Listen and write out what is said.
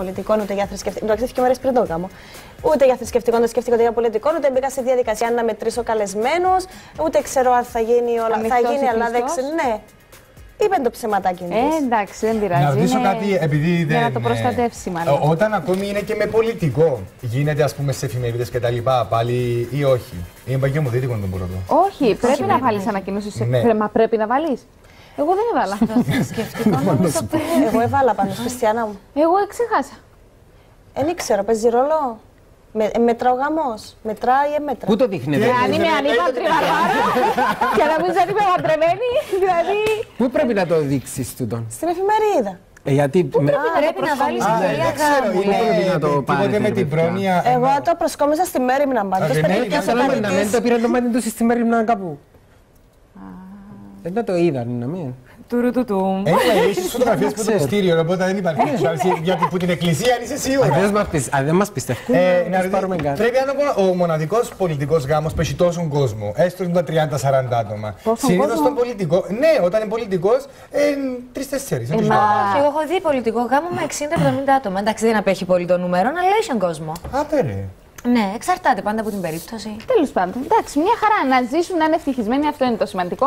πολιτικό, ούτε για θρησκευτικό. Εντάξει, δύο μέρε πριν το γάμο. Ούτε για θρησκευτικό, ούτε σκέφτηκα για πολιτικό, ούτε μπήκα σε διαδικασία να μετρήσω καλεσμένους, ούτε ξέρω αν θα γίνει όλα. Ανοιχτός θα γίνει, ή αλλά δεν κλειστός; ξέρω. Ναι. Είπε το ψεματάκι τη. Ε, εντάξει, δεν πειράζει. Να ρωτήσω Είναι κάτι, επειδή δεν. Για να το ε, προστατεύσει, μάλλον. ε, Όταν ακόμη είναι και με πολιτικό, γίνεται ας πούμε σε εφημερίδες και τα λοιπά πάλι ή όχι; Είναι παγιομοδίτικο τον πρώτο. Όχι, πρέπει να βάλεις ανακοινώσεις. Ναι. Μα πρέπει να βάλεις. Εγώ δεν έβαλα. Σκεφτικό νομίζω πρέπει. Εγώ έβαλα πάνω, Χριστιανά μου. Εγώ ξεχάσα. Δεν ξέρω, παίζει ρόλο. Με, ε, μετρά ο γάμο. Μετράει ή μέτρα. Πού το δείχνετε, Τι Αν είμαι Ε, ανύπαντρη βαρβάρα και νομίζω ότι είμαι παντρεμένη, δηλαδή. Πού πρέπει να το δείξεις τούτον; Στην εφημερίδα. Ε, γιατί. με- Πρέπει να βάλεις Α, ιστορία δεν ξέρω, γάμου. είναι πρέπει να το τίποτε πάρετε, με ρε την παιδιά. πρόνοια. Εγώ ενώ- το προσκόμισα στη μέρη μου να μπω. Α, Τους δεν είναι, περιπτώσεις για Θέλω να απαντητής. μην το πήραν το μάτι του στη μέρημνα κάπου. Δεν θα το είδαν, να μην. Τουρουτουτουμ. Anyway, έχεις φωτογραφίες που το Ξέρω. μυστήριο, οπότε δεν υπάρχει. ασφάλιση, Γιατί που την εκκλησία είσαι Αν σίγουρα. δεν μας πεις- Αν δεν μας πιστεύουν, Ε, να να τους ρωτήσω, πάρουμε κάτι. Πρέπει να είναι ο μοναδικός πολιτικός γάμος που έχει τόσον κόσμο. Έστω είναι τα 30-40 άτομα. Τόσον Συνήθως κόσμο; στον πολιτικό. Ναι, όταν είναι πολιτικός, ε, τρει-τέσσερι. Μα όχι, εγώ έχω δει πολιτικό γάμο με 60-70 άτομα. Εντάξει, δεν απέχει πολύ το νούμερο, αλλά έχει κόσμο. Άπερε. Ναι, εξαρτάται πάντα από την περίπτωση. Τέλος πάντων. Εντάξει, μια χαρά να ζήσουν, να είναι ευτυχισμένοι, αυτό είναι το σημαντικό.